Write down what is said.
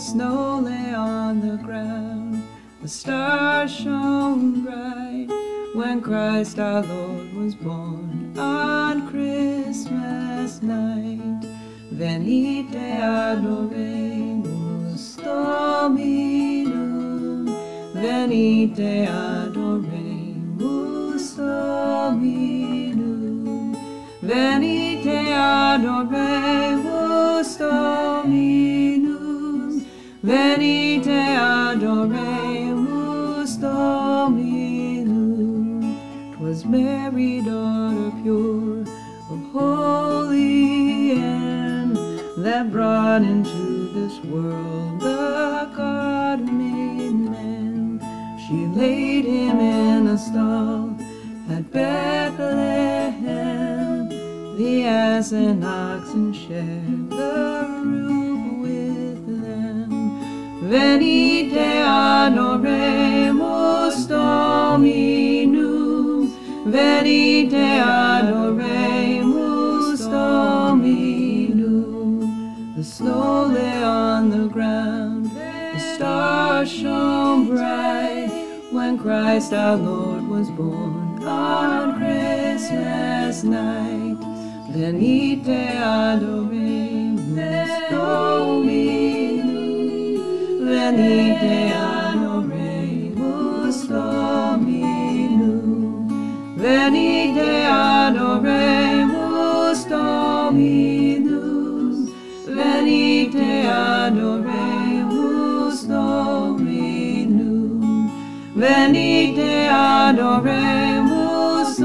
snow lay on the ground, the stars shone bright when Christ our Lord was born on Christmas night. Venite adoremus Dominum, venite adoremus Dominum, venite adoremus Dominum, venite adoremus Dominum. 'Twas Mary, daughter pure of Holy Anne, that brought into this world the God-made man. She laid him in a stall at Bethlehem. The ass and oxen shared Venite adoremus Dominum, venite adoremus Dominum. The snow lay on the ground, the stars shone bright when Christ our Lord was born on Christmas night. Venite adoremus Dominum, venite adoremus Dominum, venite adoremus Dominum, venite adoremus Dominum, venite adoremus